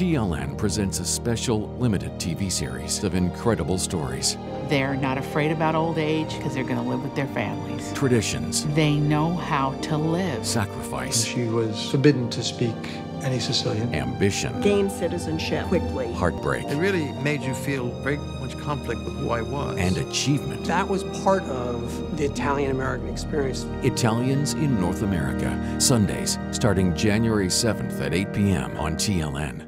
TLN presents a special limited TV series of incredible stories, They're not afraid about old age because they're going to live with their families. traditions, They know how to live. sacrifice, She was forbidden to speak any Sicilian. ambition, gain citizenship quickly. heartbreak, It really made you feel very much conflict with who I was. and achievement. That was part of the Italian American experience. Italians in North America, Sundays starting January 7th at 8 p.m. on TLN.